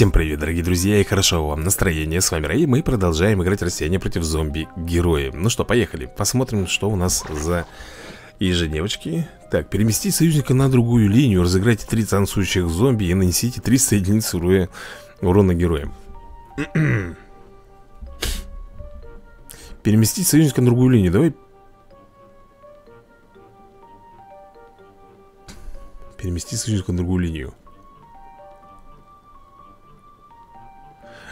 Всем привет, дорогие друзья, и хорошо вам настроение. С вами Рэй, мы продолжаем играть Россияне против зомби-герои. Ну что, поехали, посмотрим, что у нас за ежедневочки. Так, переместить союзника на другую линию, разыграйте три танцующих зомби и нанесите 300 единиц урона, урона героям. Переместить союзника на другую линию, давай Переместить союзника на другую линию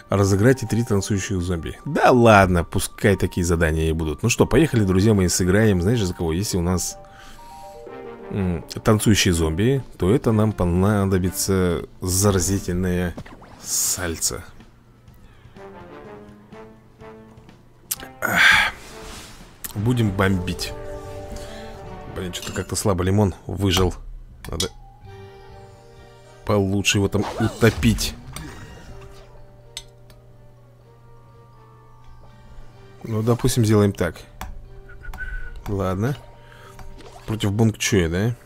Разыграйте три танцующих зомби. Да ладно, пускай такие задания и будут. Ну что, поехали, друзья мои, сыграем. Знаешь, за кого? Если у нас танцующие зомби То это нам понадобится заразительное сальце. Будем бомбить. Блин, что-то как-то слабо лимон выжил. Надо получше его там утопить Ну, допустим, сделаем так. Ладно. Против Бунгчуя, да?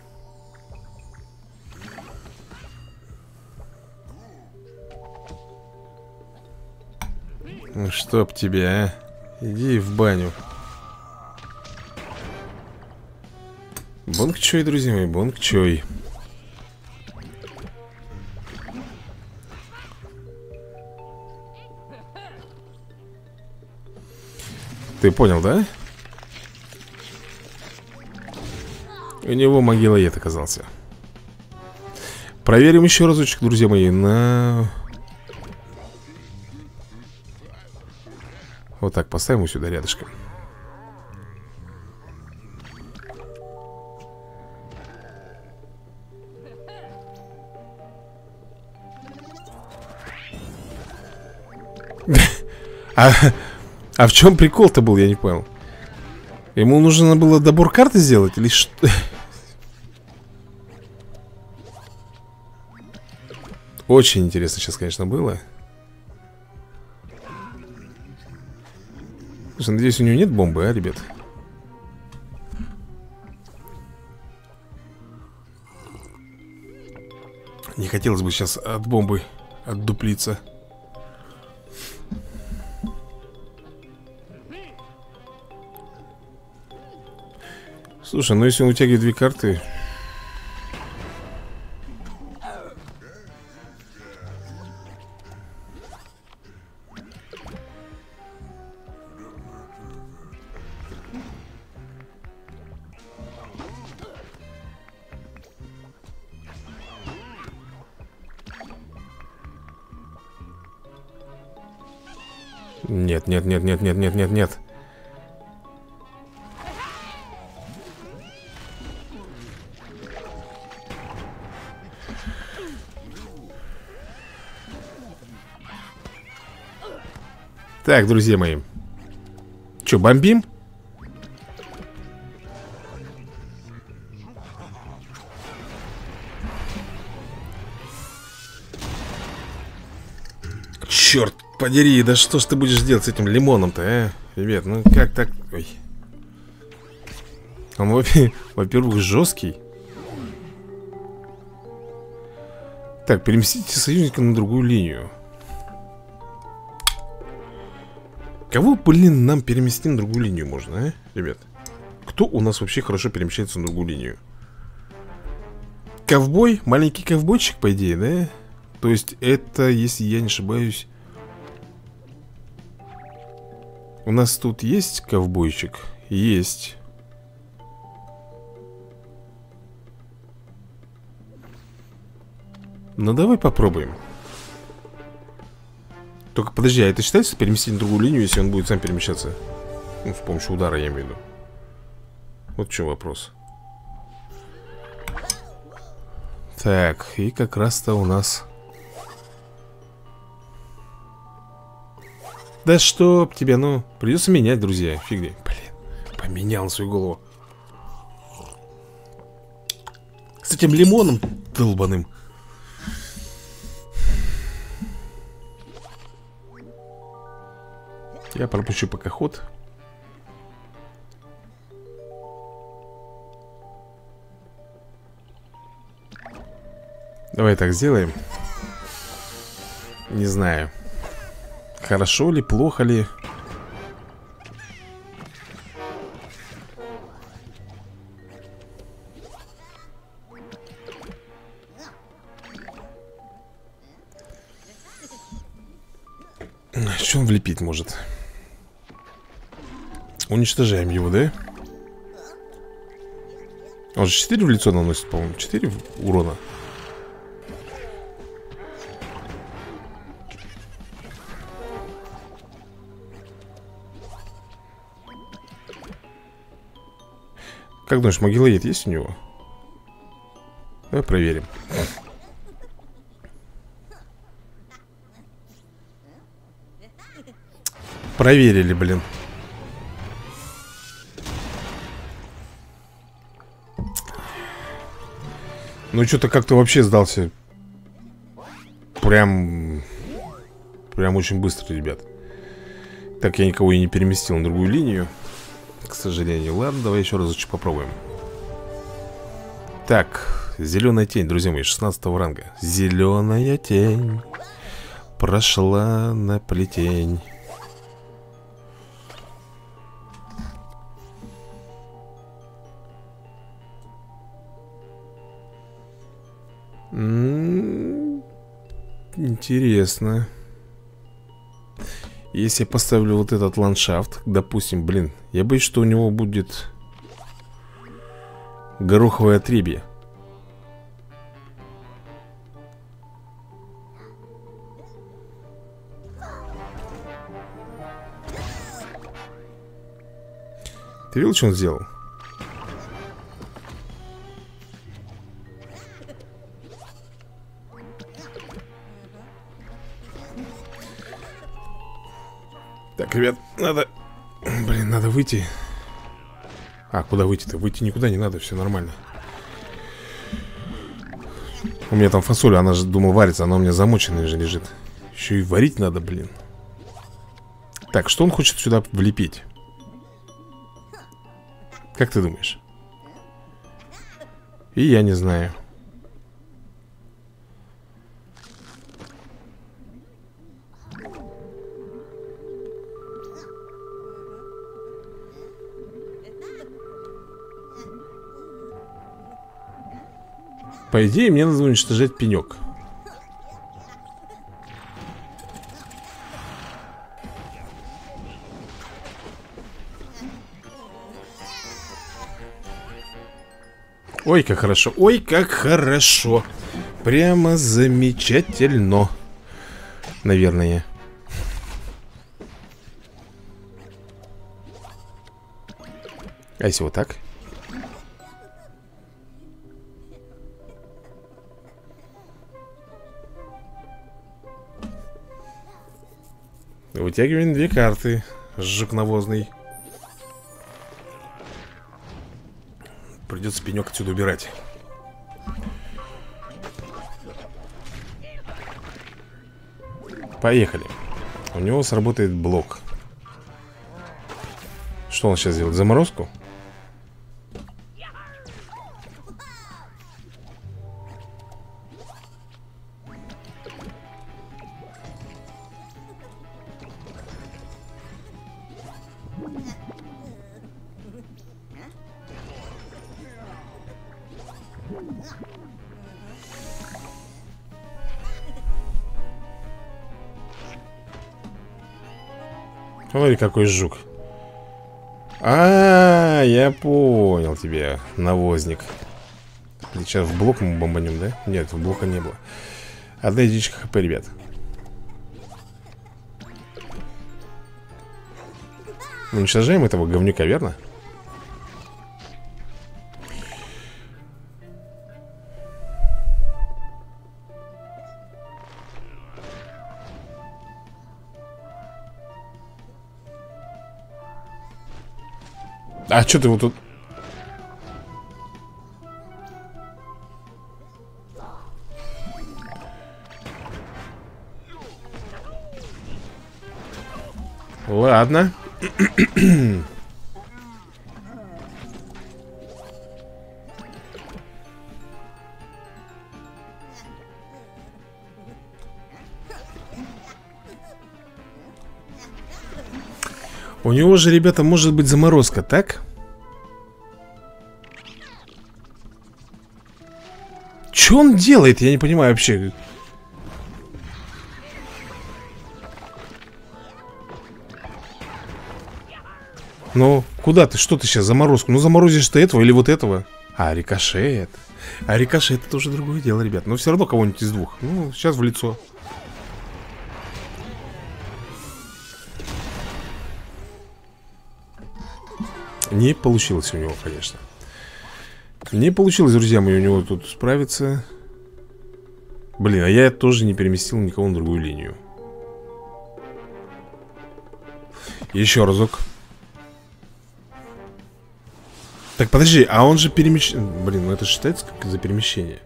Ну, чтоб тебя, а. Иди в баню. Бонгчой, друзья мои, бонгчой Ты понял, да? У него могила могилоед оказался Проверим еще разочек, друзья мои, на... Вот так поставим его сюда рядышком А а в чем прикол-то был, я не понял Ему нужно было добор карты сделать или что? Очень интересно сейчас, конечно, было Слушай, надеюсь, у него нет бомбы, а, ребят? Не хотелось бы сейчас от бомбы отдуплиться Слушай, ну если он утягивает две карты Так, друзья мои Че, бомбим? Черт подери, да что ж ты будешь делать с этим лимоном-то, а? Ребят, ну как так? Ой. Он, во-первых, жесткий. Так, переместите союзника на другую линию. Кого, блин, нам переместить на другую линию можно, а, ребят? Кто у нас вообще хорошо перемещается на другую линию? Ковбой? Маленький ковбойчик, по идее, да? То есть это, если я не ошибаюсь... У нас тут есть ковбойчик? Есть. Ну, давай попробуем. Только подожди, а это считается переместить на другую линию, если он будет сам перемещаться? Ну, с помощью удара, я имею в виду. Вот в чем вопрос. Так, и как раз-то у нас... Да что тебе, ну, придется менять, друзья, фигни. Блин, поменял свою голову. С этим лимоном долбаным. Я пропущу пока ход. Давай так сделаем. Не знаю Хорошо ли, плохо ли Что он влепить может? Уничтожаем его, да? Он же 4 в лицо наносит, по-моему 4 урона Как думаешь, могилоед есть у него? Давай проверим Проверили, блин Ну, что-то как-то вообще сдался. Прям Прям очень быстро, ребят. Так, я никого и не переместил на другую линию К сожалению. Ладно, давай еще разочек попробуем. Так, зеленая тень, друзья мои, 16 ранга. Зеленая тень Прошла на плетень Интересно. Если я поставлю вот этот ландшафт, допустим, блин, я боюсь, что у него будет гороховое отребье. Ты видел, что он сделал? Так, ребят, надо... Блин, надо выйти А, куда выйти-то? Выйти никуда не надо, все нормально У меня там фасоль, она же, думал, варится Она у меня замоченная же лежит Еще и варить надо, блин Так, что он хочет сюда влепить? Как ты думаешь? И я не знаю По идее, мне надо уничтожать пенек. Ой, как хорошо. Ой, как хорошо. Прямо замечательно. Наверное. А если вот так? Вытягиваем две карты. Жук навозный. Придется пенек отсюда убирать. Поехали. У него сработает блок. Что он сейчас делает? Заморозку? Ой, какой жук а, -а, -а я понял тебя, навозник Сейчас в блок мы бомбанем, да? Нет, в блока не было Одна единичка хп, ребят Уничтожаем этого говнюка, верно? А что ты вот тут... Ладно. У него же, ребята, может быть заморозка, так? Что он делает? Я не понимаю вообще. Ну, куда ты? Что ты сейчас? Заморозку? Ну, заморозишь ты этого или вот этого? А, рикошет. А рикошет это уже другое дело, ребят. Но все равно кого-нибудь из двух. Ну, сейчас в лицо. Не получилось у него, конечно. Не получилось, друзья мои, у него тут справиться. Блин, а я тоже не переместил никого на другую линию. Еще разок. Так, подожди, а он же перемещ... Блин, ну это считается как за перемещение.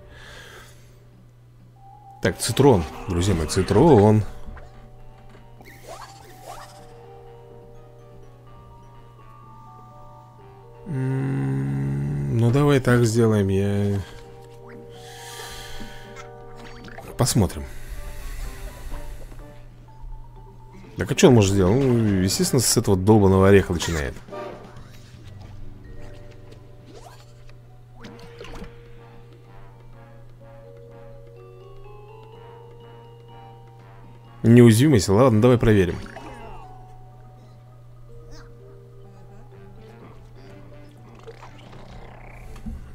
Так, цитрон, друзья мои, цитрон. Давай так сделаем, я... Посмотрим. Так а что он может сделать? Ну, естественно, с этого долбанного ореха начинает. Неуязвимость? Ладно, давай проверим.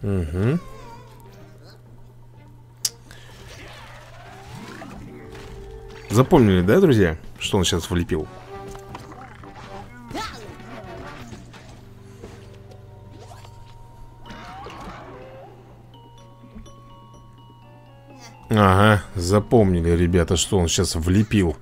Угу. Запомнили, да, друзья, что он сейчас влепил? Ага, запомнили, ребята, что он сейчас влепил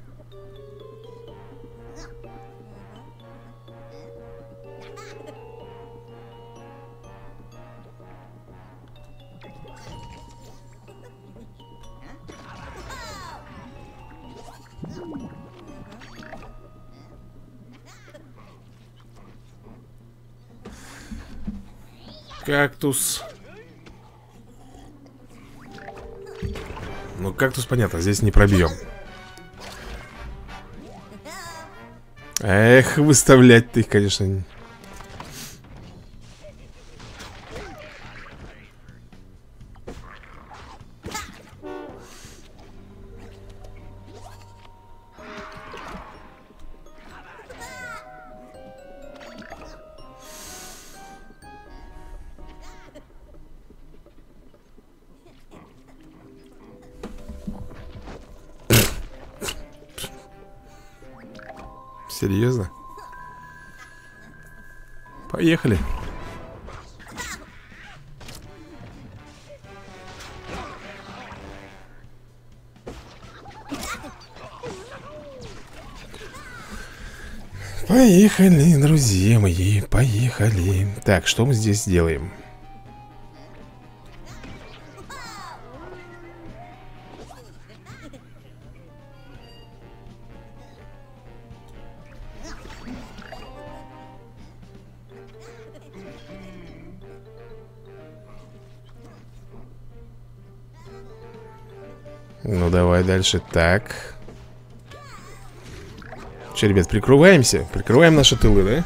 Кактус. Ну, кактус понятно, здесь не пробьем. Эх, выставлять ты, конечно Серьезно? Поехали. Поехали, друзья мои, поехали Так, что мы здесь делаем? Ну, давай дальше. Так. Че, ребят, прикрываемся? Прикрываем наши тылы, да?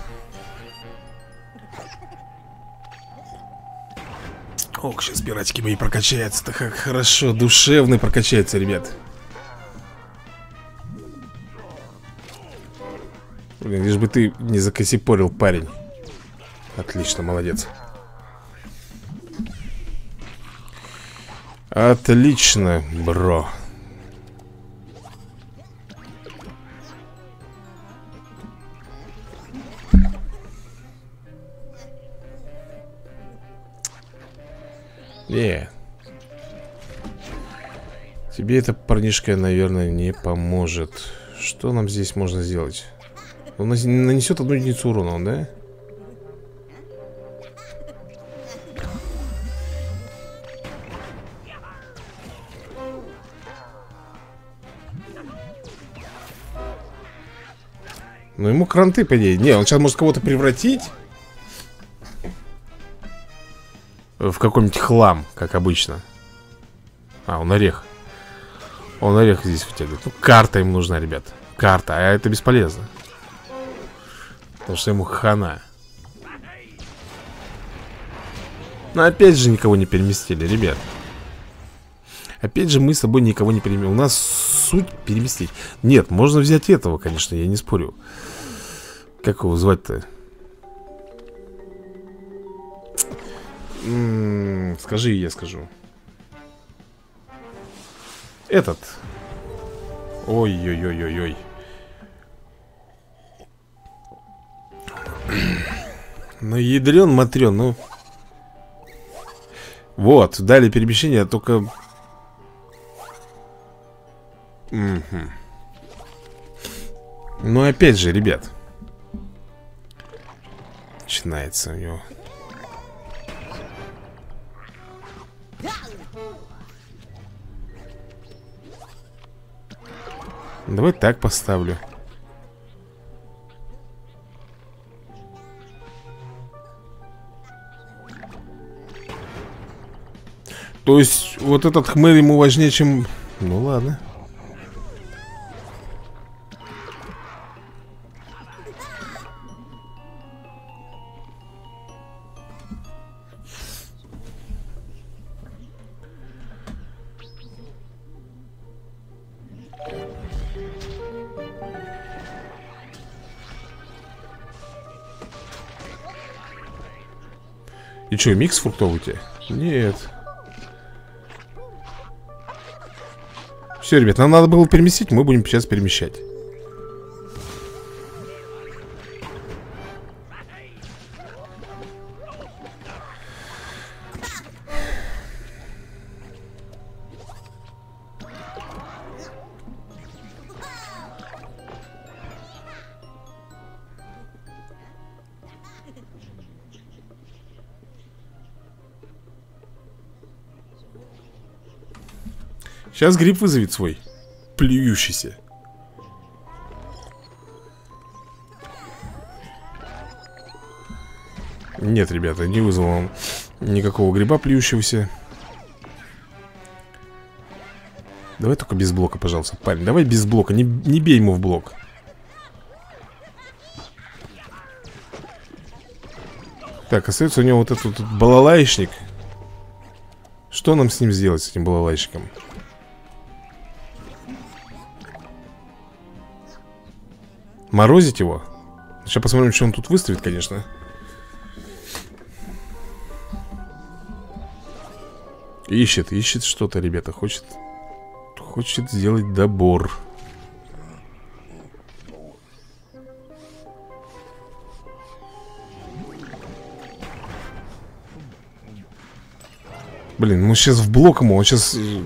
Ох, сейчас пиратики мои прокачаются-то как хорошо, душевно прокачаются, ребят Блин, лишь бы ты не закосипорил, парень Отлично, молодец Отлично, бро Не Тебе эта парнишка, наверное, не поможет Что нам здесь можно сделать? Он нанесет одну единицу урона, да? Ну ему кранты, по идее. Не, он сейчас может кого-то превратить. В какой-нибудь хлам, как обычно. А, он орех. Он орех здесь вытягивает Ну, карта им нужна, ребят. Карта, а это бесполезно. Потому что ему хана. Но опять же никого не переместили, ребят. Опять же мы с тобой никого не переместили. У нас суть переместить. Нет, можно взять этого, конечно, я не спорю Как его звать-то? Скажи, я скажу. Этот. Ой-ой-ой-ой-ой. Ну, ядрен, матрен, ну. Вот, дали перемещение, только Угу. Ну, опять же, ребят Начинается у него. Давай так поставлю. То есть, вот этот хмырь ему важнее, чем... Ну ладно что, микс фруктовый у тебя? Нет Все, ребят, нам надо было переместить Мы будем сейчас перемещать Сейчас гриб вызовет свой Плюющийся. Нет, ребята, не вызвал он никакого гриба плюющегося. Давай только без блока, пожалуйста, парень. Давай без блока, не, не бей ему в блок. Так, остается у него вот этот вот балалайшник. Что нам с ним сделать, с этим балалайщиком? Морозить его? Сейчас посмотрим, что он тут выставит, конечно Ищет, ищет что-то, ребята Хочет Хочет сделать добор Блин, ну сейчас в блок ему, он сейчас... Э,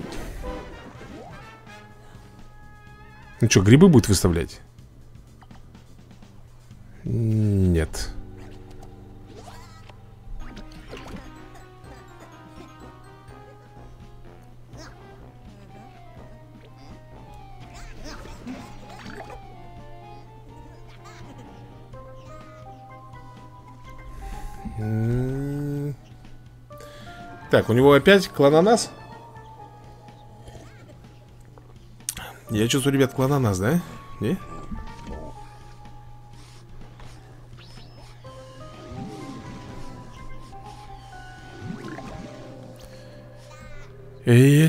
ну что, грибы будет выставлять? Нет. Так, у него опять клананас? Я чувствую, ребят, клананас, да? Не?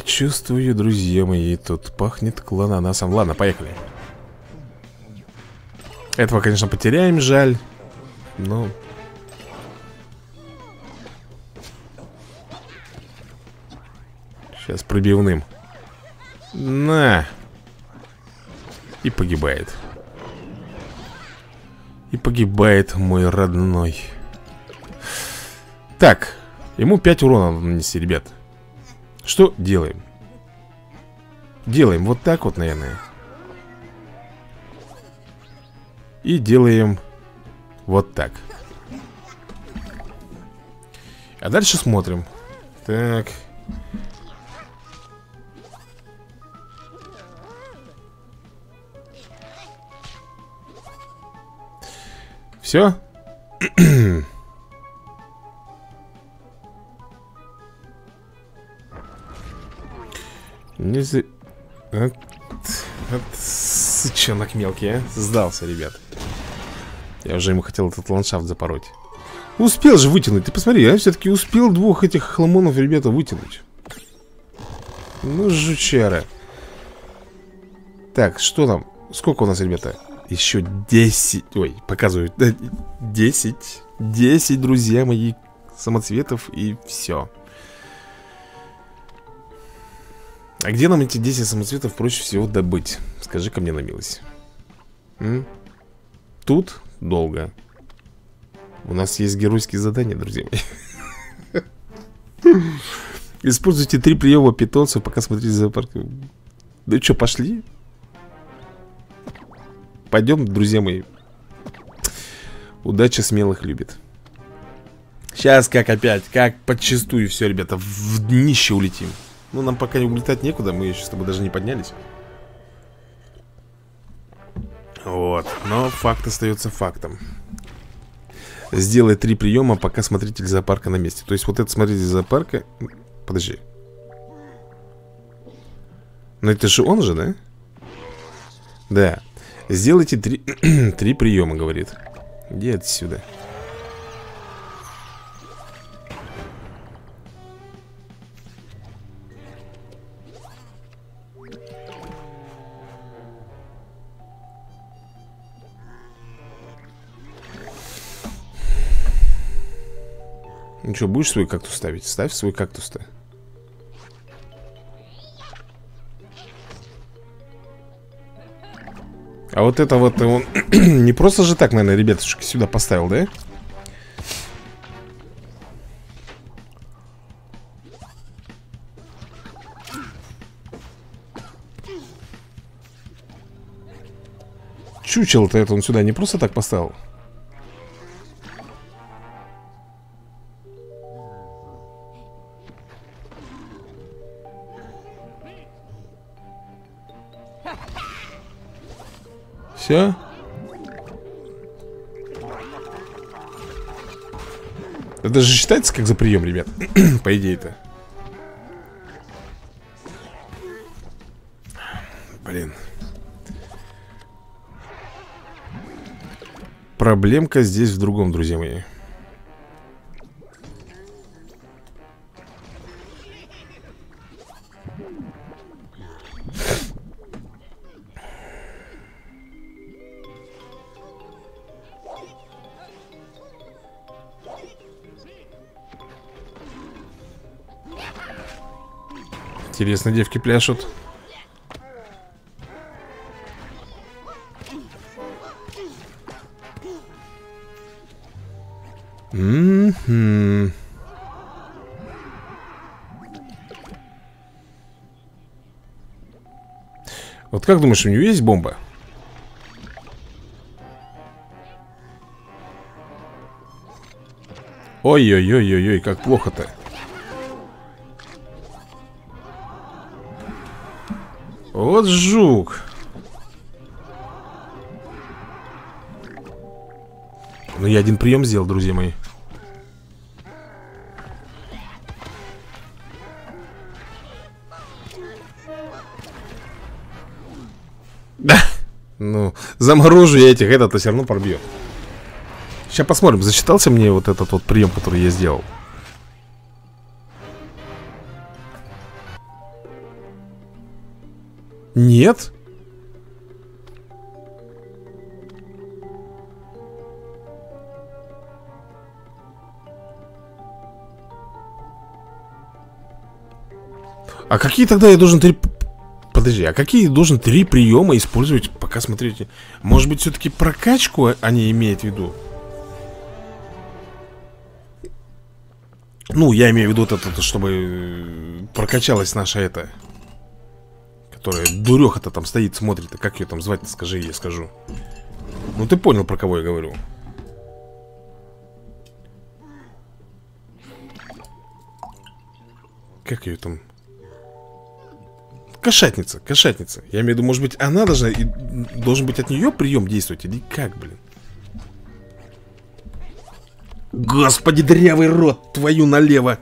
Чувствую, друзья мои, тут пахнет клананасом. Ладно, поехали. Этого, конечно, потеряем, жаль Но... Сейчас пробивным. На. И погибает. И погибает мой родной. Так Ему 5 урона нанести, ребят что делаем? Делаем вот так вот, наверное И делаем вот так А дальше смотрим Так Все? От... От... Сычонок мелкий, а? Сдался, ребят. Я уже ему хотел этот ландшафт запороть. Успел же вытянуть, ты посмотри, я все-таки успел двух этих хламонов, ребята, вытянуть. Ну, жучара Так, что там? Сколько у нас, ребята? Еще 10, ой, показывают. 10, 10, друзья мои, самоцветов и все А где нам эти 10 самоцветов проще всего добыть? Скажи-ка мне на милость. М? Тут долго. У нас есть геройские задания, друзья мои. Используйте три приема питомцев, пока смотрите зоопарк Да что, пошли? Пойдем, друзья мои. Удача смелых любит. Сейчас как опять, как подчистую. Все, ребята В днище улетим Ну, нам пока не улетать некуда Мы еще с тобой даже не поднялись. Вот, но факт остается фактом. Сделай три приема, пока смотритель зоопарка на месте. То есть вот это смотритель зоопарка Подожди. Но это же он же, да? Да. Сделайте три, три приема, говорит. Иди отсюда Ну что, будешь свой кактус ставить? Ставь свой кактус-то А вот это вот он не просто же так, наверное, ребятушки, сюда поставил, да? Чучело-то это он сюда не просто так поставил Все? Это же считается как за прием, ребят По идее-то. Блин. Проблемка здесь в другом, друзья мои Интересно, девки пляшут. М Вот как думаешь, у нее есть бомба? Ой-ой-ой-ой-ой, как плохо-то Вот жук. Ну я один прием сделал, друзья мои. Да. Ну, заморожу я этих, этот-то все равно пробьет Сейчас посмотрим, засчитался мне вот этот вот прием, который я сделал Нет? А какие тогда я должен три... Подожди, а какие должен три приема использовать, пока смотрите? Может быть, все-таки прокачку они имеют в виду? Ну, я имею в виду вот это, чтобы прокачалась наша это Которая дуреха-то там стоит, смотрит. А как ее там звать скажи, я скажу. Ну ты понял, про кого я говорю. Как ее там? Кошатница, кошатница. Я имею в виду, может быть, она должна... И, должен быть от нее прием действовать? Или как, блин? Господи, дрявый рот, твою налево.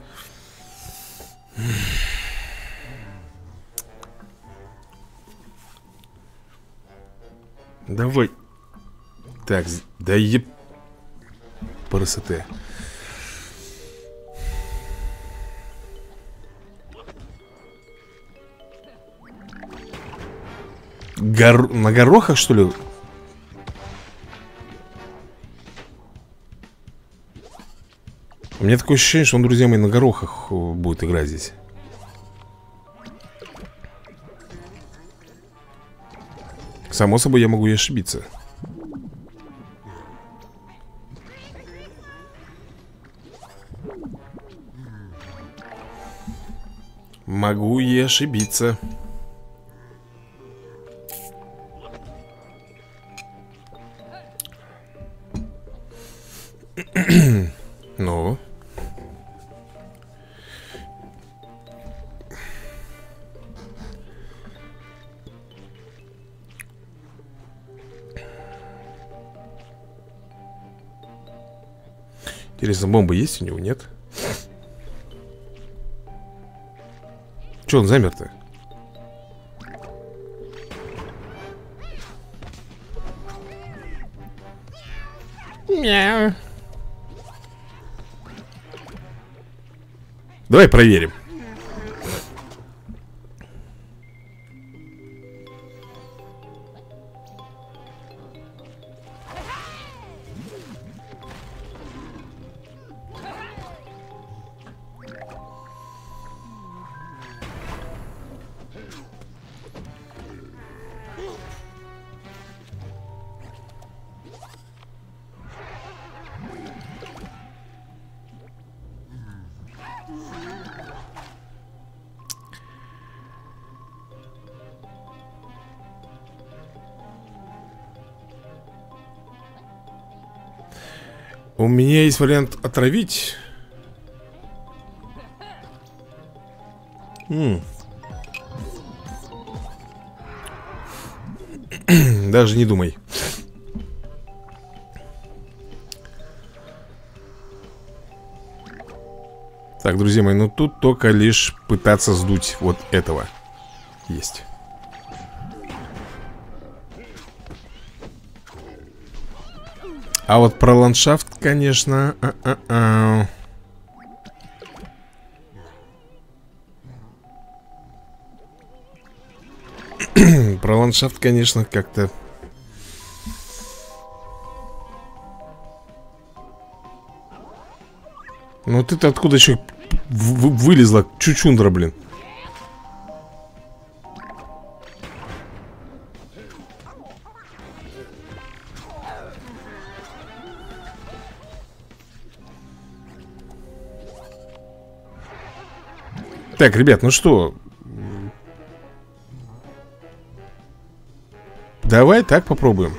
Давай. Так, да еб... Красоты. Гор... На горохах, что ли? У меня такое ощущение, что он, друзья мои, на горохах э, будет играть здесь. Само собой, я могу и ошибиться. Могу и ошибиться. Интересно, бомба есть у него, нет? Че он замер-то? Мяу. Давай проверим. Есть вариант отравить. М. Даже не думай. Так, друзья мои, ну тут только лишь пытаться сдуть вот этого. Есть А вот про ландшафт, конечно а -а -а. Про ландшафт, конечно, как-то Ну ты-то откуда еще вылезла? Чучундра, блин Так, ребят, ну что? Давай так попробуем.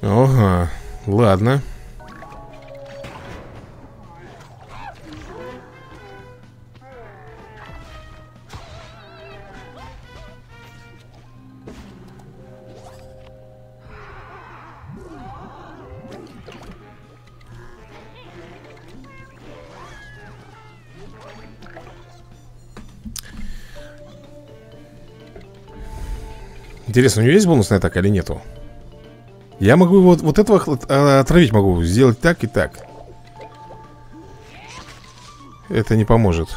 Ага, ладно Интересно, у него есть бонусная атака или нету? Я могу вот, вот этого а, отравить могу Сделать так и так. Это не поможет.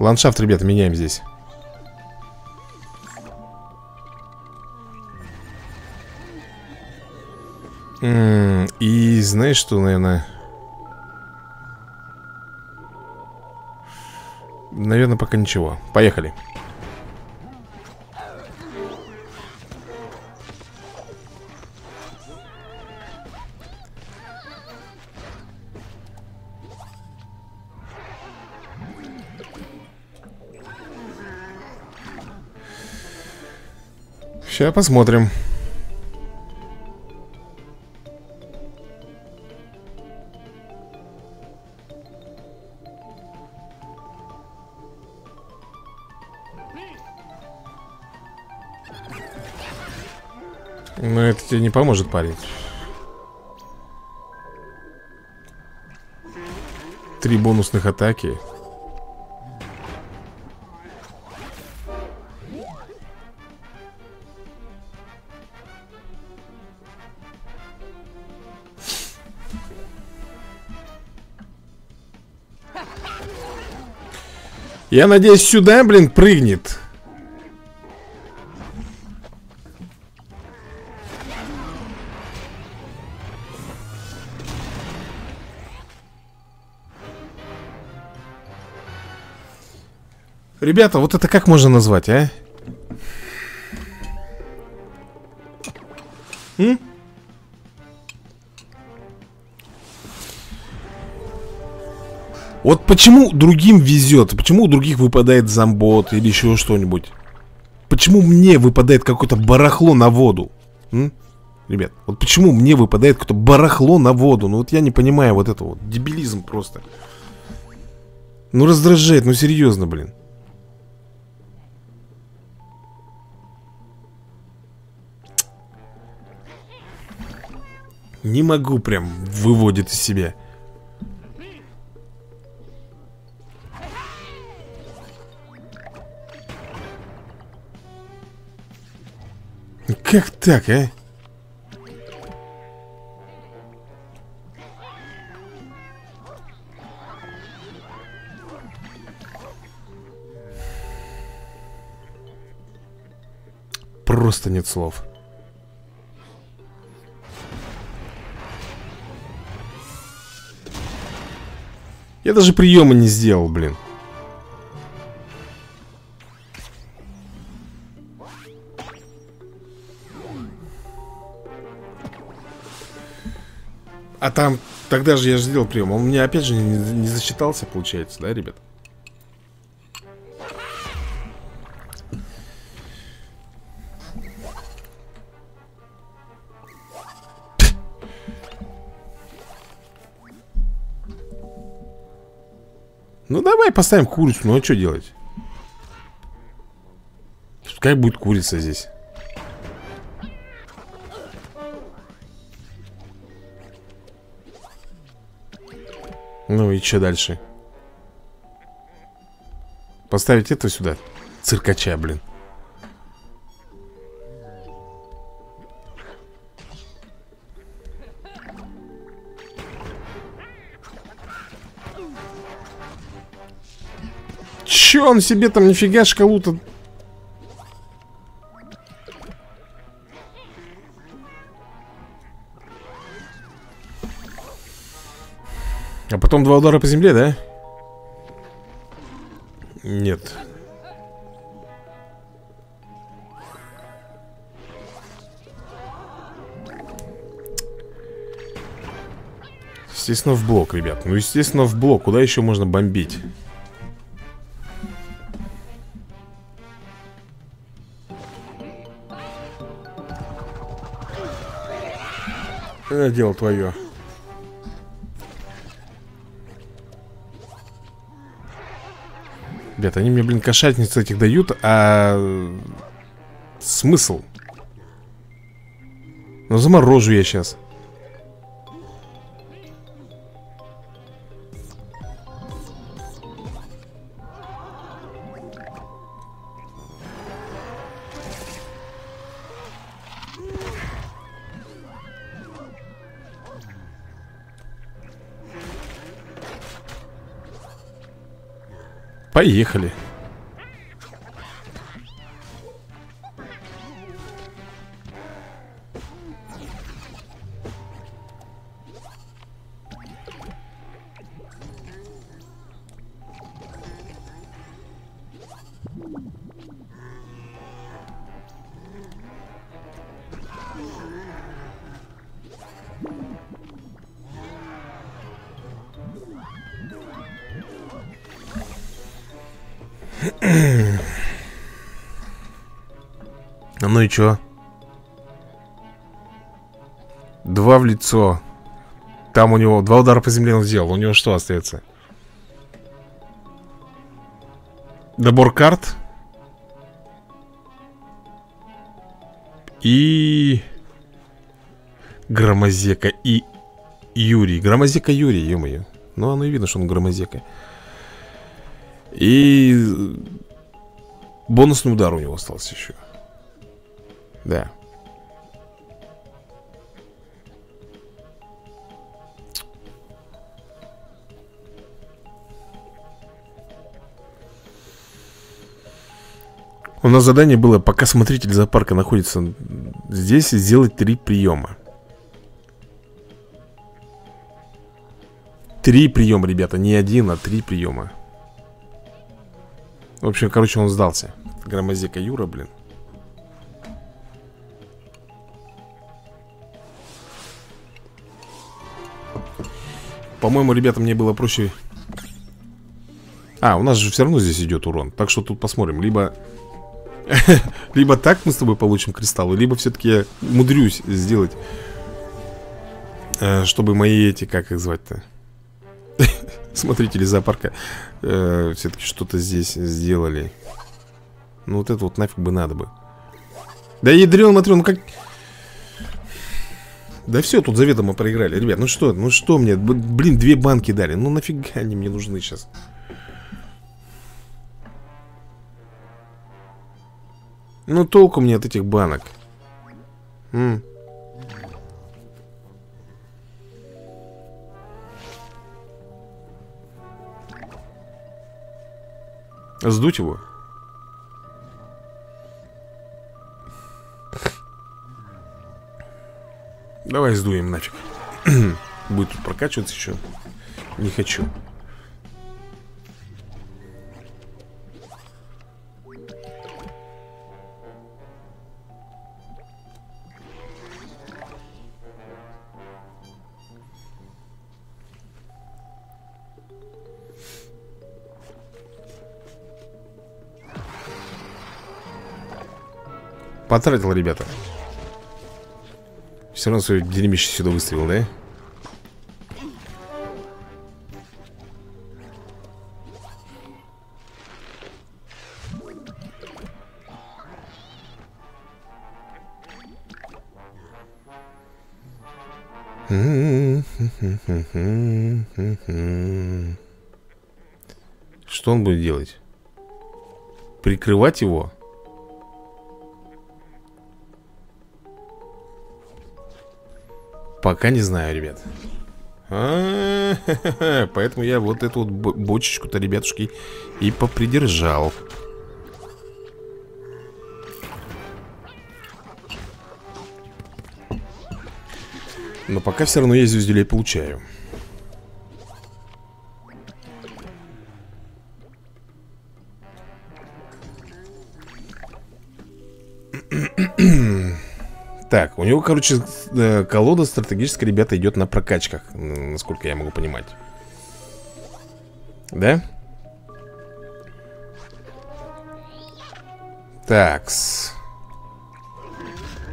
Ландшафт, ребята, меняем здесь. И знаешь что, наверное? Наверное, пока ничего. Поехали Сейчас посмотрим. Но это тебе не поможет, парень. Три бонусных атаки. Я надеюсь, сюда, блин, прыгнет. Ребята, вот это как можно назвать, а? Вот почему другим везет? Почему у других выпадает зомбот или еще что-нибудь? Почему мне выпадает какое-то барахло на воду? М? Ребят, вот почему мне выпадает какое-то барахло на воду? Ну вот я не понимаю вот этого вот. Дебилизм просто. Ну раздражает, ну серьезно, блин. Не могу прям выводит из себя. Как так, а? Просто нет слов. Я даже приема не сделал, блин. А там, тогда же я же сделал прием Он мне опять же не, не засчитался, получается, да, ребят? Ну давай поставим курицу, ну а что делать? Пускай будет курица здесь Ну и что дальше? Поставить это сюда? Циркача, блин Че он себе там нифига шкалу-то Два удара по земле, да? Нет Естественно в блок, ребят Ну естественно в блок, куда еще можно бомбить? Это дело твое Ребята, они мне, блин, кошатниц этих дают, а... Смысл? Ну, заморожу я сейчас. Поехали. И чё? Два в лицо. Там у него два удара по земле он сделал. У него что остается? Добор карт. И Громозека. И Юрий. Громозека Юрий, ё-моё. Ну, оно и видно, что он громозека. И бонусный удар у него остался еще Да У нас задание было, пока смотритель зоопарка находится здесь, сделать три приема. Три приема, ребята, не один, а три приема. В общем, короче, он сдался. Громозека Юра, блин. По-моему, ребята, мне было проще... А, у нас же все равно здесь идет урон. Так что тут посмотрим. Либо Либо так мы с тобой получим кристаллы Либо все-таки я мудрюсь сделать э, Чтобы мои эти, как их звать-то Смотрители зоопарка э, Все-таки что-то здесь сделали Ну вот это вот нафиг бы надо бы Да ядрен, смотрю, ну как да все, тут заведомо проиграли Ребят, ну что, ну что мне? Блин, две банки дали. Ну нафига они мне нужны сейчас Ну толку мне от этих банок? М. Сдуть его? Давай сдуем нафиг. Будет тут прокачиваться еще Не хочу. Потратил, ребята Все равно свое дерьмище сюда выставил, да? Что он будет делать? Прикрывать его? Пока не знаю, ребят. Поэтому я вот эту вот бочечку-то, ребятушки, и попридержал. Но пока все равно я звезделей получаю Так, у него, короче, э, колода стратегическая, ребята, идет на прокачках Насколько я могу понимать. Да? Такс.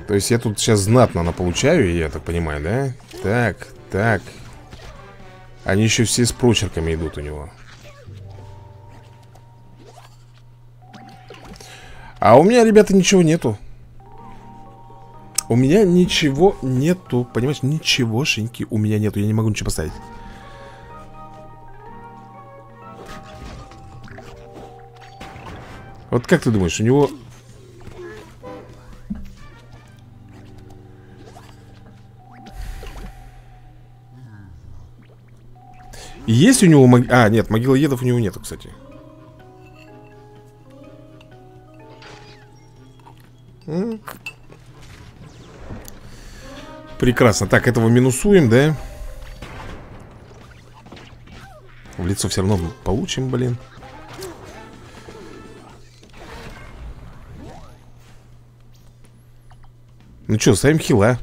То есть я тут сейчас знатно на получаю, я так понимаю, да? Так, так. Они еще все с прочерками идут у него. А у меня, ребята, ничего нету у меня ничего нету Понимаешь, ничегошеньки у меня нету Я не могу ничего поставить. Вот как ты думаешь, у него... Есть у него... Мог... А, нет, могилоедов у него нету, кстати Прекрасно. Так, этого минусуем, да? В лицо все равно получим, блин. Ну что, ставим хила.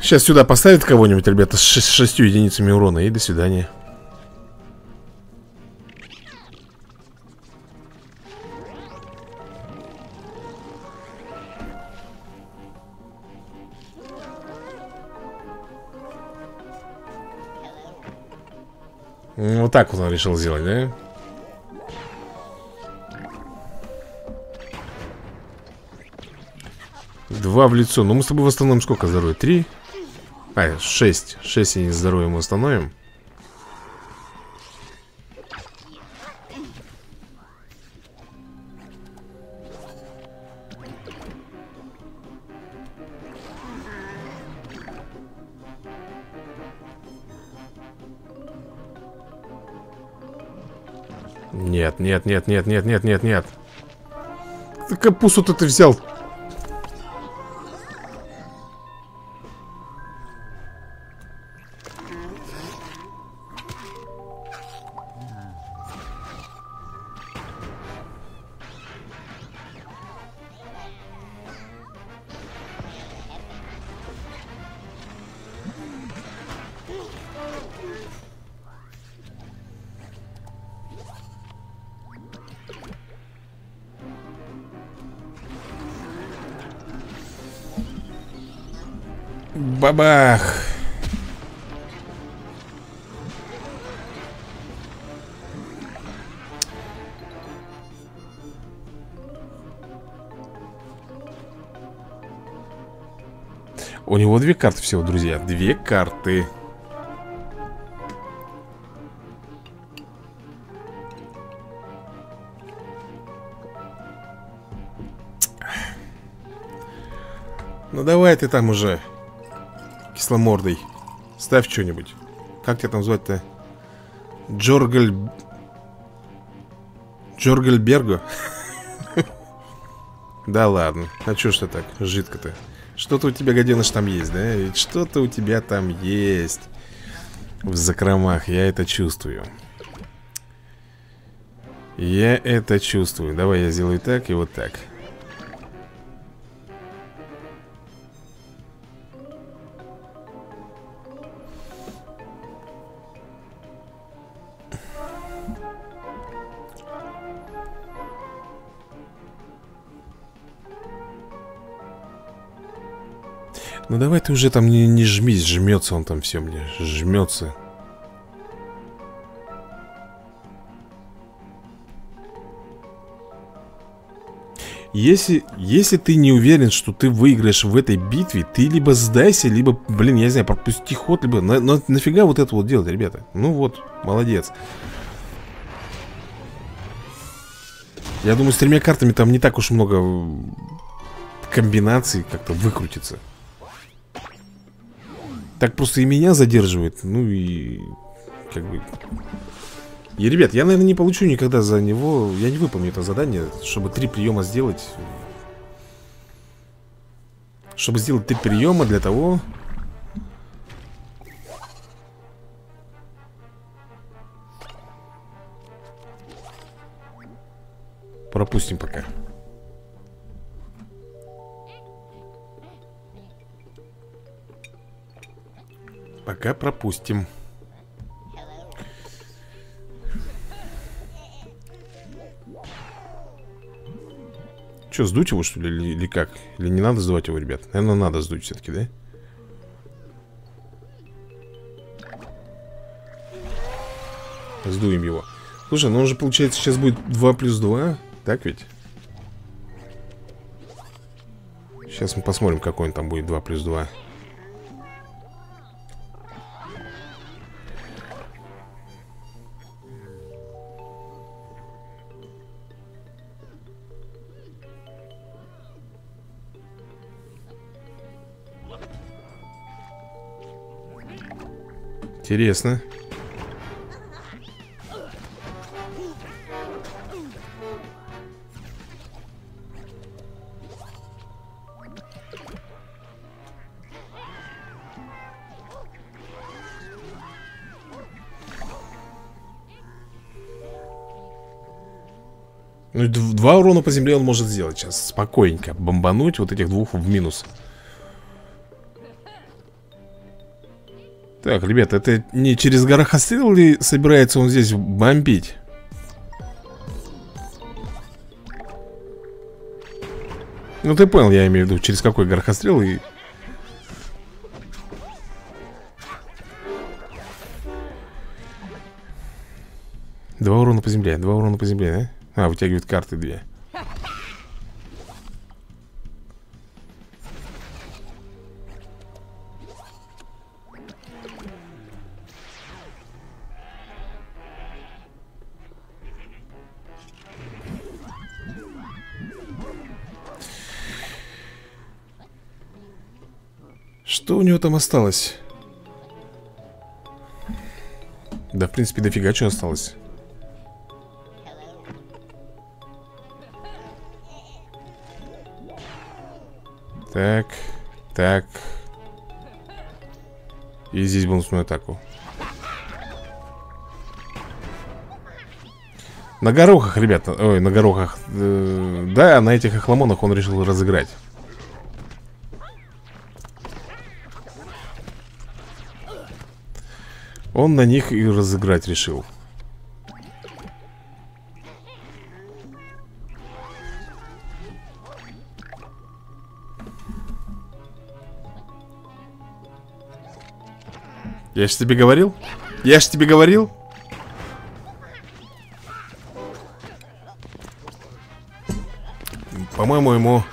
Сейчас сюда поставят кого-нибудь, ребята, с шестью единицами урона и до свидания. Вот так вот он решил сделать, да? Два в лицо. Ну, мы с тобой восстановим сколько здоровья? Три? А, шесть. Шесть единиц здоровья мы восстановим. Нет, нет, нет, нет, нет, нет, нет, нет. Капусту-то ты взял. Бабах! У него две карты всего, друзья. Две карты. Ну давай ты там уже Кисломордый Ставь что-нибудь. Как тебя там звать-то? Джоргаль... Джоргальберго? Да ладно, а чё ж ты так, жидко-то? Что-то у тебя, гаденыш, там есть, да? Ведь что-то у тебя там есть В закромах, я это чувствую. Я это чувствую. Давай я сделаю так и вот так Ну давай ты уже там не, не жмись, жмется он там все мне, жмется. Если, если ты не уверен, что ты выиграешь в этой битве, ты либо сдайся, либо, блин, я не знаю, пропусти ход, либо... На, на, нафига вот это вот делать, ребята? Ну вот, молодец. Я думаю, с тремя картами там не так уж много комбинаций как-то выкрутиться. Так просто и меня задерживает Ну и... Как бы... И, ребят, я, наверное, не получу никогда за него Я не выполню это задание Чтобы три приема сделать. Чтобы сделать три приема для того. Пропустим пока Пока пропустим. Че, сдуть его, что ли, или, или как? Или не надо сдавать его, ребят? Наверное, надо сдуть все-таки, да? Сдуем его Слушай, ну он же, получается, сейчас будет 2 плюс 2 Так ведь? Сейчас мы посмотрим, какой он там будет 2 плюс 2 Интересно. Ну, два урона по земле он может сделать сейчас Спокойненько Бомбануть вот этих двух в минус Так, ребята, это не через горохострел ли собирается он здесь бомбить? Ну ты понял, я имею в виду, через какой горохострел и... Два урона по земле, два урона по земле, да? А, вытягивает карты две осталось? Да, в принципе, дофига что осталось. Так, так. И здесь бонусную атаку. На горохах, ребята Ой, на горохах э, Да, на этих охламонах он решил разыграть Он на них и разыграть решил Я же тебе говорил? Я же тебе говорил? По-моему, ему...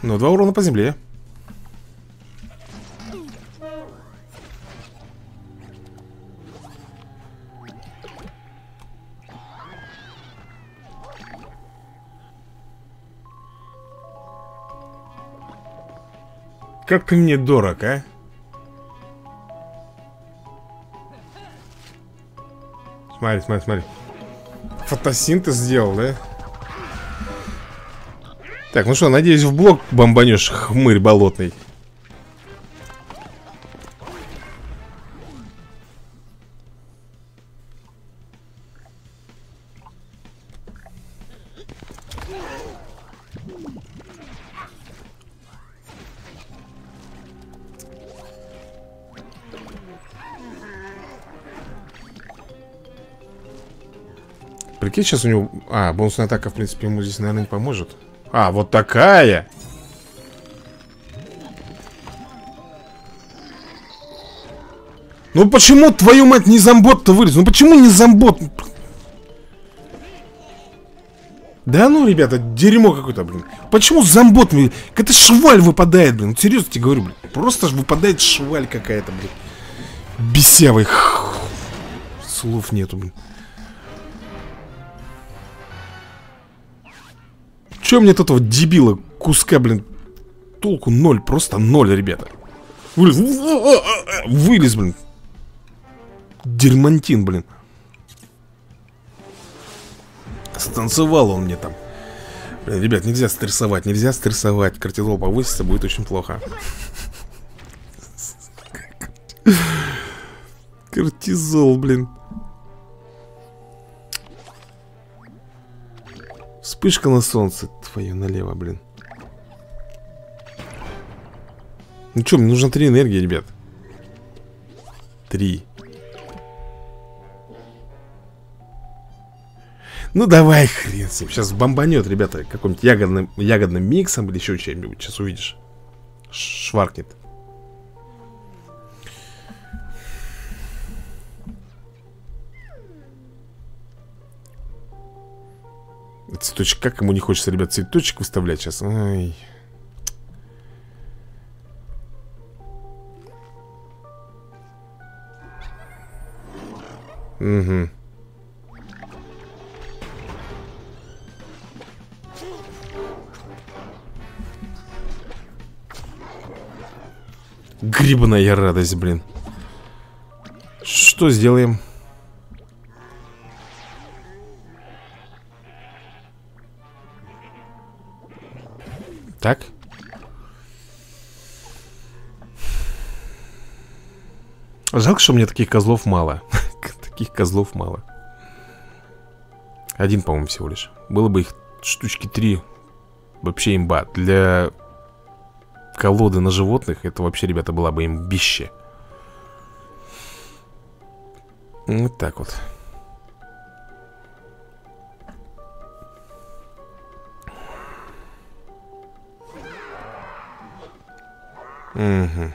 Ну, два урона по земле Как ты мне дорог, а? Смотри, смотри, смотри Фотосинтез сделал, да? Так, ну что, надеюсь, в блок бомбанешь, хмырь болотный Прикинь, сейчас у него... А, бонусная атака, в принципе, ему здесь, наверное, не поможет А, вот такая! Ну почему, твою мать, не зомбот-то вылез? Ну почему не зомбот? Да ну, ребята, дерьмо какое-то, блин Почему зомбот? Это шваль выпадает, блин Серьезно тебе говорю, блин Просто ж выпадает шваль какая-то, блин Бесявый Слов нету, блин Че мне от этого дебила куска, блин? Толку ноль, просто ноль, ребята. Вылез, вылез, блин. Дермантин, блин. Станцевал он мне там. Блин, ребят, нельзя стрессовать, нельзя стрессовать. Кортизол повысится, будет очень плохо. Кортизол, блин. Вспышка на солнце Твою налево, блин. Ну что, мне нужно три энергии, ребят. Три. Ну давай, хрен с ним. Сейчас бомбанет, ребята Каким-нибудь ягодным, ягодным миксом Или еще чем-нибудь. Сейчас увидишь. Шваркнет Цветочек, как ему не хочется, ребят, цветочек выставлять сейчас Ай. Угу Грибная радость, блин Что сделаем? Так. Жалко, что мне таких козлов мало. Таких козлов мало. Один, по-моему, всего лишь. Было бы их штучки три. Вообще имба. Для колоды на животных Это вообще, ребята, была бы имбище. Вот так вот Угу.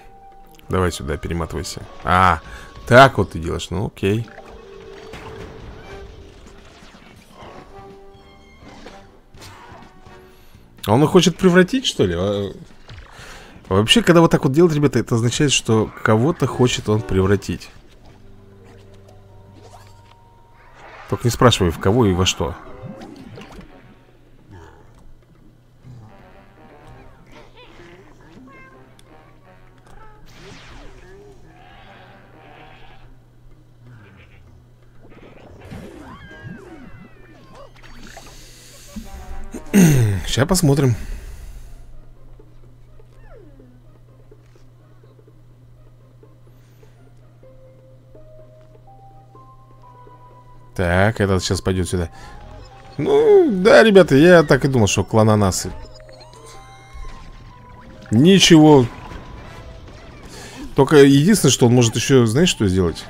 Давай сюда, перематывайся. А, так вот ты делаешь. Ну, окей. А он их хочет превратить, что ли? А, а вообще, когда вот так вот делает, ребята, это означает, что кого-то хочет он превратить. Только не спрашивай, в кого и во что. Сейчас посмотрим. Так, этот сейчас пойдет сюда. Ну, да, ребята, я так и думал, что клананасы. Ничего. Только единственное, что он может еще, знаешь, что сделать?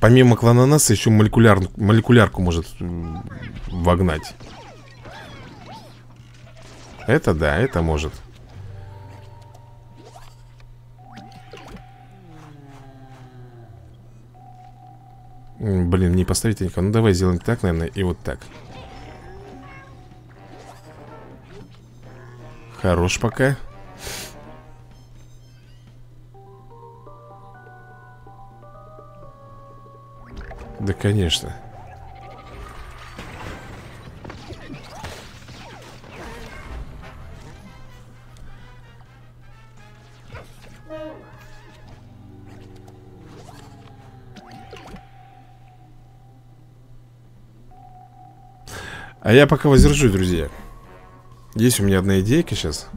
Помимо клананаса еще молекуляр, молекулярку может вогнать. Это да, это может. Блин, не поставить никого. Ну давай сделаем так, наверное, и вот так. Хорош пока. Да, конечно. А я пока воздержусь, друзья. Есть у меня одна идейка сейчас.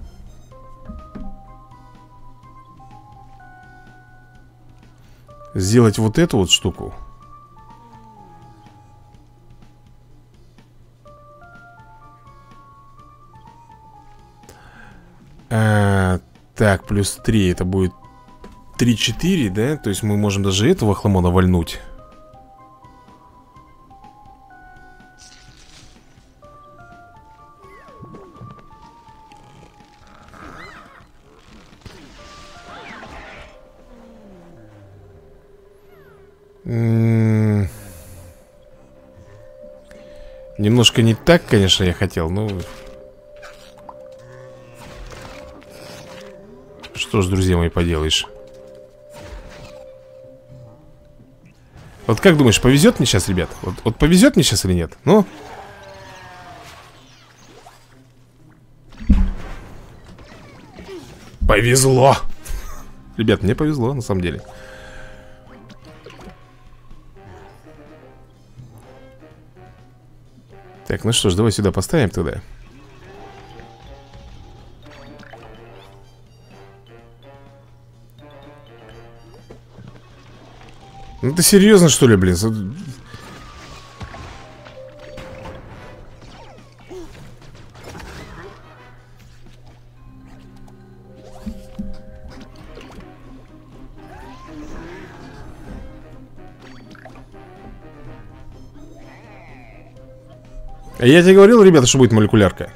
Сделать вот эту вот штуку а, Так, плюс 3 Это будет 3-4, да? То есть мы можем даже этого хламона вальнуть Немножко не так, конечно, я хотел, но... Что ж, друзья мои, поделаешь Вот как думаешь, повезет мне сейчас, ребят? Вот, вот повезет мне сейчас или нет? Ну? Повезло! Ребят, мне повезло, на самом деле Так, ну что ж, давай сюда поставим тогда Ну ты серьезно что ли, блин? Я тебе говорил, ребята, что будет молекулярка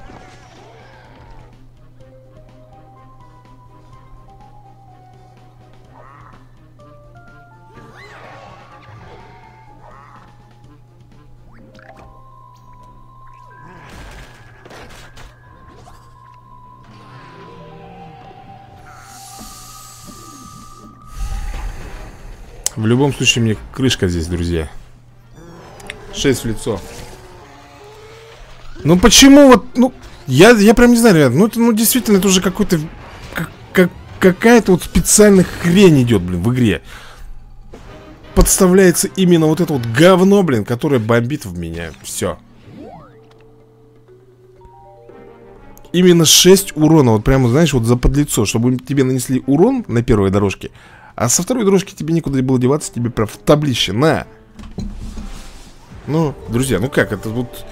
случае мне крышка здесь, друзья 6 в лицо ну почему вот, ну, я, я прям не знаю, ребят, ну это, ну действительно, это уже какой-то, как, как, какая-то вот специальная хрень идет, блин, в игре. Подставляется именно вот это вот говно, блин, которое бомбит в меня, все. Именно 6 урона, вот прямо, знаешь, вот за подлицо, чтобы тебе нанесли урон на первой дорожке, а со второй дорожки тебе никуда было деваться, тебе прям в таблище, на. Ну, друзья, ну как, это вот...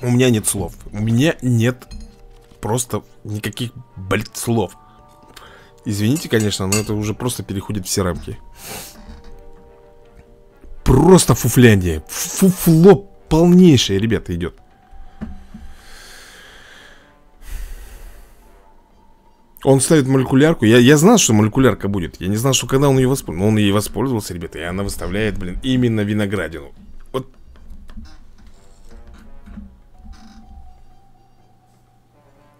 У меня нет слов. У меня нет просто никаких, блядь, слов. Извините, конечно, но это уже просто переходит все рамки. Просто фуфляндия. Фуфло полнейшее, ребята, идет. Он ставит молекулярку. Я, я знал, что молекулярка будет. Я не знал, что когда он ее воспользовался. Но он ей воспользовался, ребята. И она выставляет, блин, именно виноградину. Вот.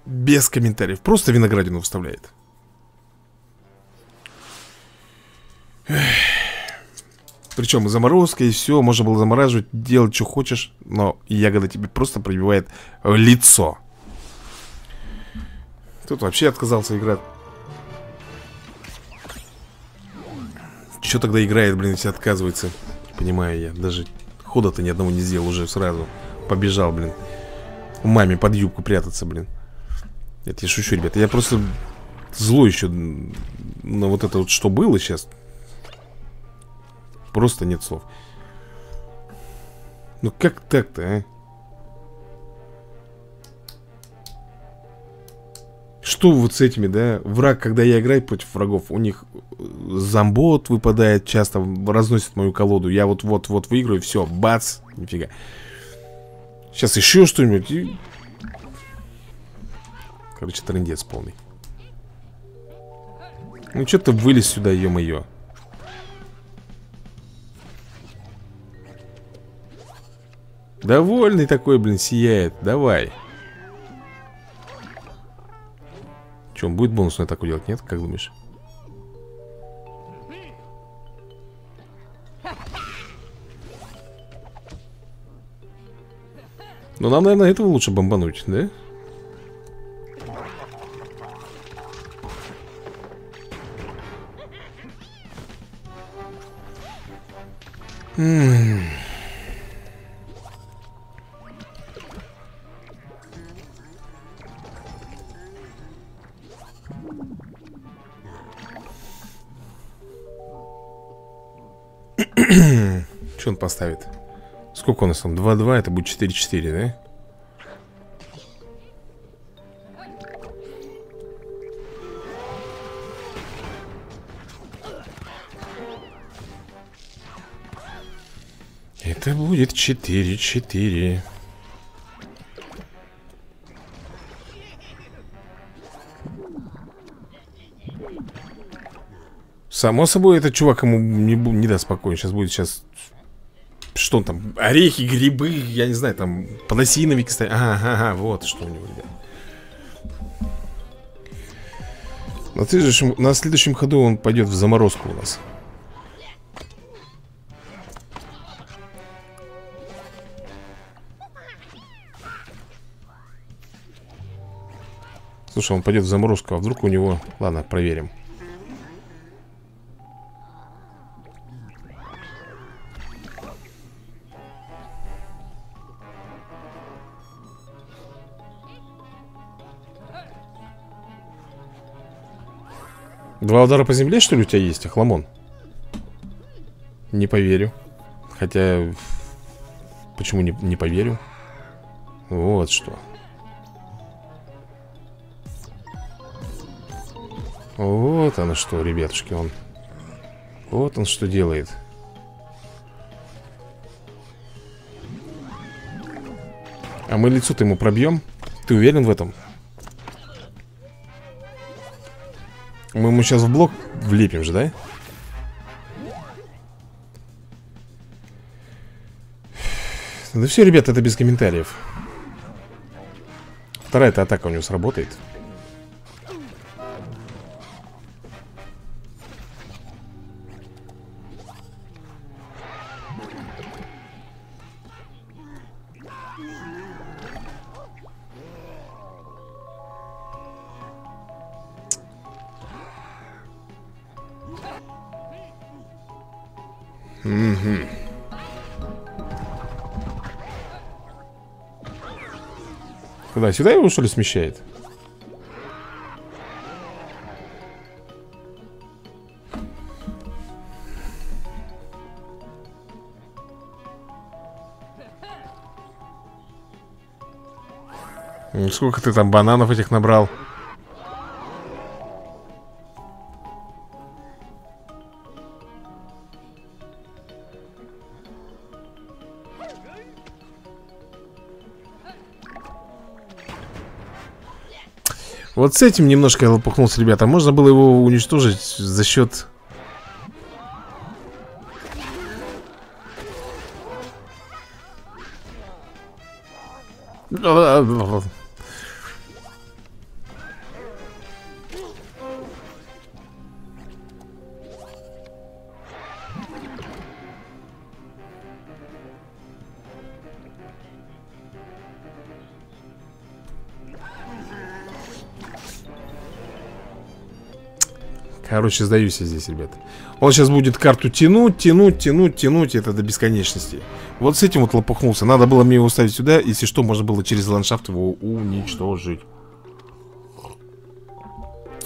Без комментариев. Просто виноградину выставляет. Причем заморозка и все, можно было замораживать, делать, что хочешь, но ягода тебе просто пробивает лицо. Тут вообще отказался играть. Что тогда играет, блин, если отказывается? Понимаю я, даже хода-то ни одного не сделал уже сразу. Побежал, блин. Маме под юбку прятаться, блин. Это я шучу, ребята. Я просто злой еще на вот это вот, что было сейчас. Просто нет слов. Ну как так-то, а? Что вот с этими, да? Враг, когда я играю против врагов, у них э, зомбот выпадает часто, разносит мою колоду. Я вот-вот-вот выиграю, все, бац, нифига. Сейчас еще что-нибудь. И... Короче, трендец полный. Ну, что ты вылез сюда, ё-моё. Довольный такой, блин, сияет. Давай. Че, он будет бонусную атаку делать, нет? Как думаешь? Ну, нам, наверное, этого лучше бомбануть, да? Ммм... он поставит? Сколько у нас там? 2-2, это будет 4-4, да? Это будет 4-4 Само собой, этот чувак ему не, не даст спокойно. Сейчас будет сейчас... Что он там? Орехи, грибы, я не знаю, там подосиновики стоят. Ага, ага, вот что у него, ребят. На следующем, на следующем ходу он пойдет в заморозку у нас. Слушай, он пойдет в заморозку, а вдруг у него... Ладно, проверим. Два удара по земле, что ли, у тебя есть, Ахламон? Не поверю. Хотя... Почему не, не поверю? Вот что. Вот оно что, ребятушки, он... Вот он что делает. А мы лицо-то ему пробьем? Ты уверен в этом? Мы ему сейчас в блок влепим же, да? Да все, ребята, это без комментариев Вторая-то атака у него сработает Угу. Куда? Сюда его, что ли, смещает? Сколько ты там бананов этих набрал? Вот с этим немножко я лопухнулся, ребята. Можно было его уничтожить за счет... Короче, сдаюсь я здесь, ребята. Он сейчас будет карту тянуть, тянуть, тянуть, тянуть Это до бесконечности. Вот с этим вот лопухнулся. Надо было мне его ставить сюда Если что, можно было через ландшафт его уничтожить.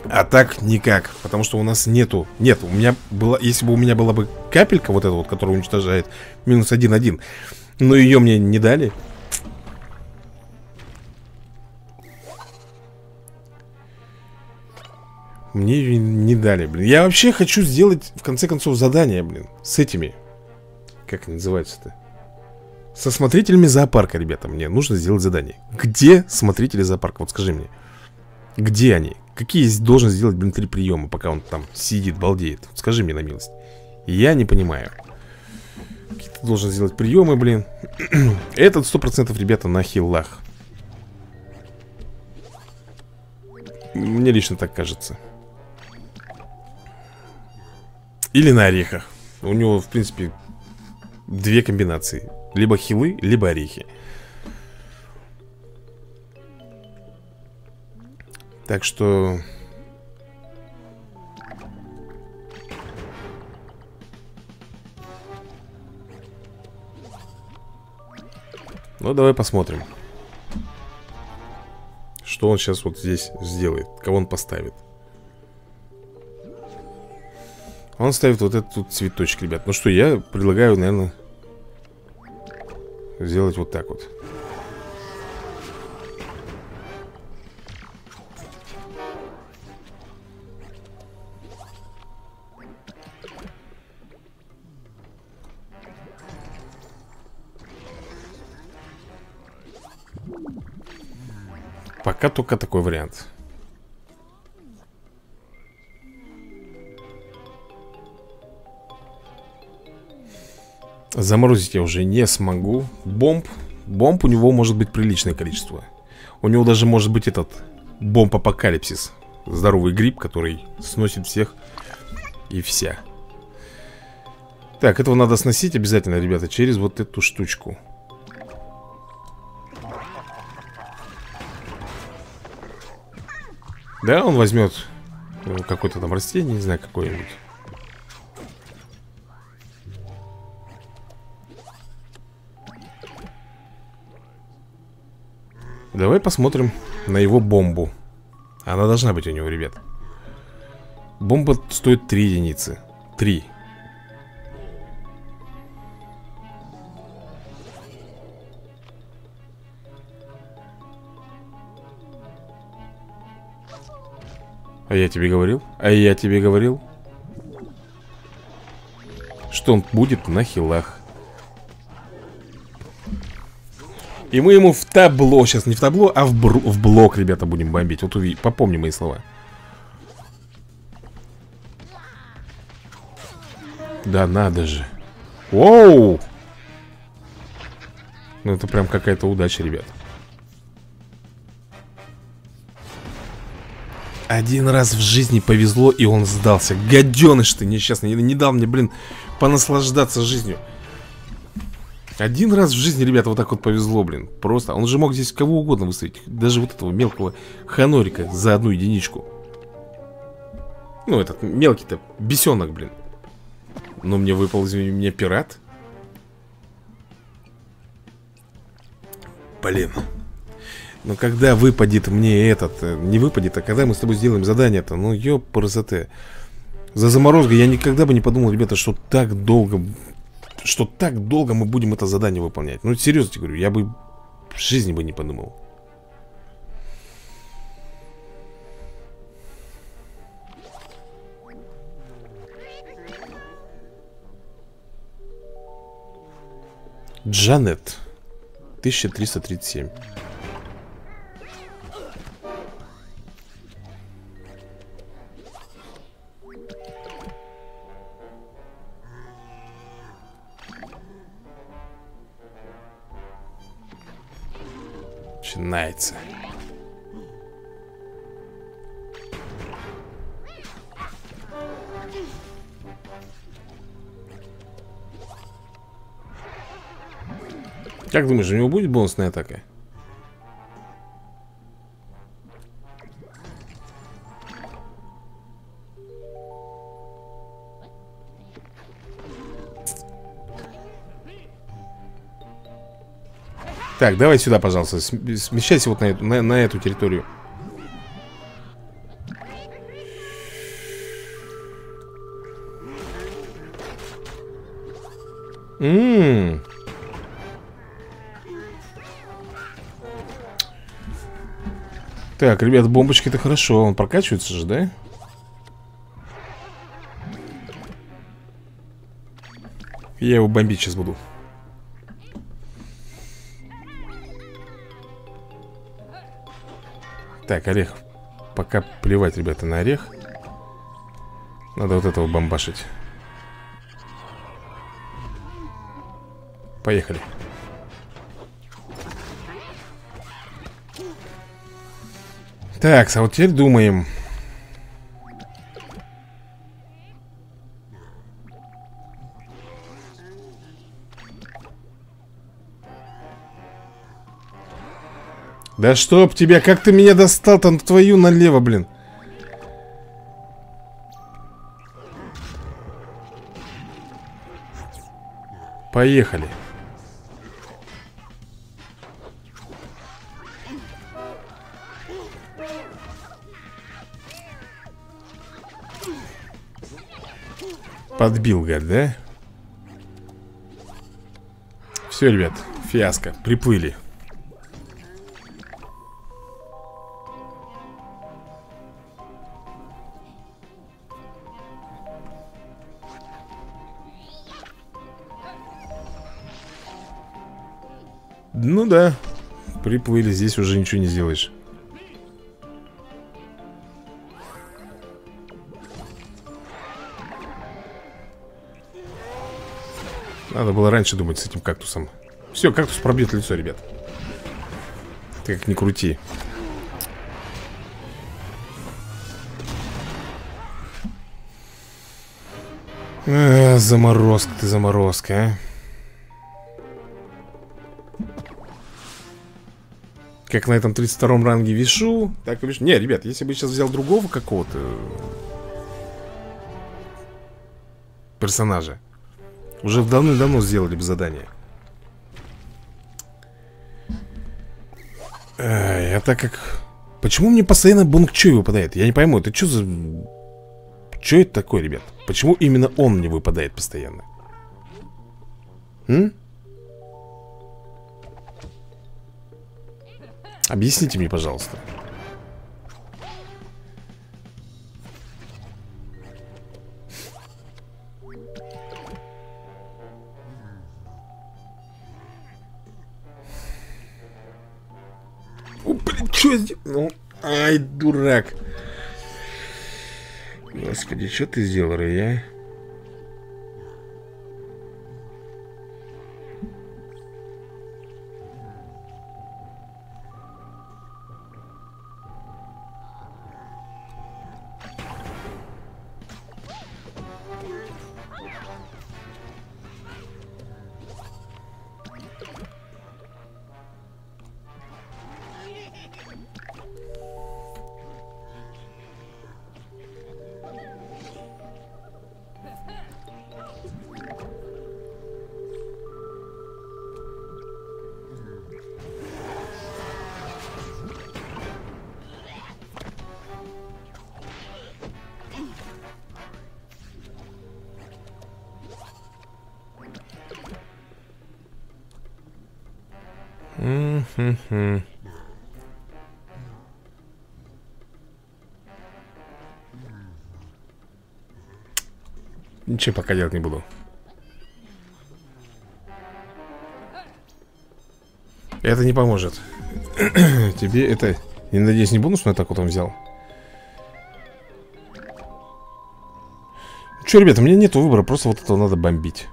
А так никак, потому что у нас нету Нет, у меня была, если бы у меня была бы капелька Вот эта вот, которая уничтожает Минус один-один Но ее мне не дали ее не дали, блин. Я вообще хочу сделать, в конце концов, задание, блин С этими. Как они называются-то? Со смотрителями зоопарка, ребята Мне нужно сделать задание. Где смотрители зоопарка? Вот скажи мне. Где они? Какие должен сделать, блин, три приема Пока он там сидит, балдеет? Вот Скажи мне на милость. Я не понимаю. Какие ты должен сделать приемы, блин. Этот сто процентов, ребята, на хилах Мне лично так кажется или на орехах. У него, в принципе, две комбинации. Либо хилы, либо орехи. Так что... Ну, давай посмотрим Что он сейчас вот здесь сделает Кого он поставит Он ставит вот этот вот цветочек, ребят. Ну что, я предлагаю, наверное Сделать вот так вот. Пока только такой вариант Заморозить я уже не смогу. Бомб. Бомб у него может быть приличное количество. У него даже может быть этот Бомб-апокалипсис. Здоровый гриб, который сносит всех И вся. Так, этого надо сносить обязательно, ребята Через вот эту штучку. Да, он возьмет э, Какое-то там растение, не знаю, какое-нибудь Давай посмотрим на его бомбу. Она должна быть у него, ребят. Бомба стоит 3 единицы. 3 А я тебе говорил? А я тебе говорил? Что он будет на хилах И мы ему в табло, сейчас не в табло, а в, бр в блок, ребята, будем бомбить. Вот уви попомни мои слова. Да надо же. Воу Ну это прям какая-то удача, ребят. Один раз в жизни повезло, и он сдался. Гаденыш ты несчастный. Не, не дал мне, блин, понаслаждаться жизнью один раз в жизни, ребята, вот так вот повезло, блин Просто, он же мог здесь кого угодно выставить Даже вот этого мелкого ханорика за одну единичку. Ну, этот мелкий-то бесенок, блин. Но мне выпал, извини меня, пират. Блин. Но когда выпадет мне этот э, Не выпадет, а когда мы с тобой сделаем задание-то Ну, ёпрст За заморозкой я никогда бы не подумал, ребята, что так долго что так долго мы будем это задание выполнять. Ну, серьезно тебе говорю, я бы в жизни бы не подумал. Джанет 1337 Начинается. Как думаешь, у него будет бонусная атака? Так, давай сюда, пожалуйста Смещайся вот на эту, на, на эту территорию. Ммм Так, ребят, бомбочки это хорошо Он прокачивается же, да? Я его бомбить сейчас буду Так, орех. Пока плевать, ребята, на орех. Надо вот этого бомбашить. Поехали. Так, а вот теперь думаем Да чтоб тебя, как ты меня достал-то на твою налево, блин. Поехали. Подбил, гад, да? Все, ребят, фиаско, приплыли Приплыли, здесь уже ничего не сделаешь. Надо было раньше думать с этим кактусом. Все, кактус пробьет лицо, ребят. Ты как ни крути. А, Заморозка ты, заморозка, а Как на этом 32-м ранге вишу Так и вишу Не, ребят, если бы сейчас взял другого какого-то Персонажа Уже давно-давно сделали бы задание Ай, а так как... Почему мне постоянно Бонг Чой выпадает? Я не пойму, это что за... Что это такое, ребят? Почему именно он мне выпадает постоянно? М? Объясните мне, пожалуйста. О, блин, что здесь? Ну, ай, дурак. Господи, что ты сделал, Рэй, Ничего пока делать не буду. Это не поможет. Тебе это, я надеюсь, не бонусную атаку там взял? Че, ребята, у меня нет выбора, просто вот этого надо бомбить.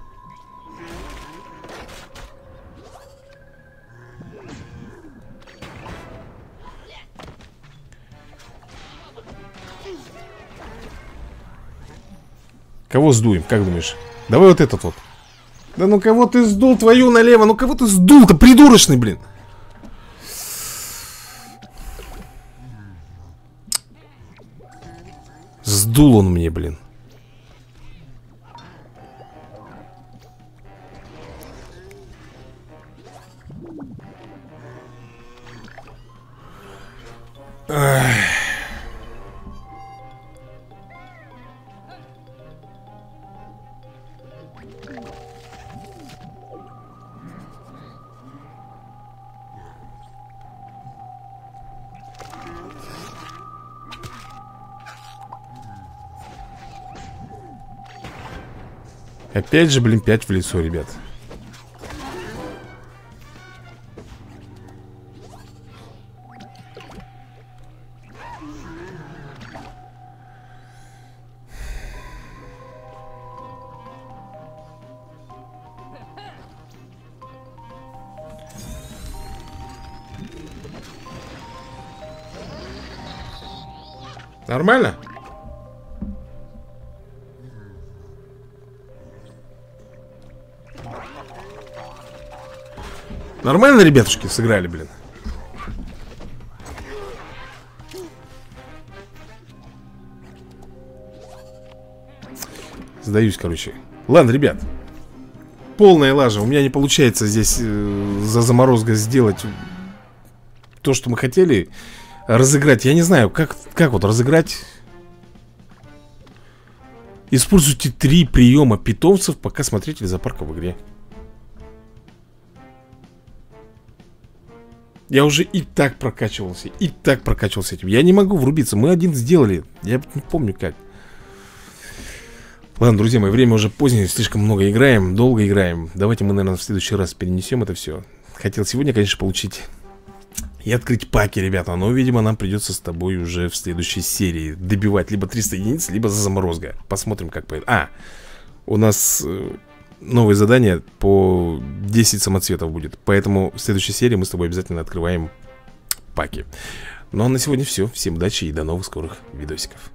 Кого сдуем, как думаешь? Давай вот этот вот. Да ну кого ты сдул твою налево Ну кого ты сдул-то, придурочный, блин. Сдул он мне, блин Опять же, блин, 5 в лицо, ребят Нормально, ребятушки, сыграли, блин? Сдаюсь, короче. Ладно, ребят. Полная лажа. У меня не получается здесь э, за заморозка сделать То, что мы хотели. Разыграть. Я не знаю, как, как вот разыграть. Используйте три приема питомцев Пока смотрите зоопарка в игре Я уже и так прокачивался, и так прокачивался этим. Я не могу врубиться. Мы один сделали. Я не помню как. Ладно, друзья мои, время уже позднее, слишком много играем, долго играем. Давайте мы, наверное, в следующий раз перенесем это все. Хотел сегодня, конечно, получить и открыть паки, ребята. Но, видимо, нам придется с тобой уже в следующей серии добивать либо 300 единиц, либо за заморозка. Посмотрим, как пойдет. А, у нас э, новое задание по 10 самоцветов будет. Поэтому в следующей серии мы с тобой обязательно открываем паки. Ну а на сегодня все Всем удачи и до новых скорых видосиков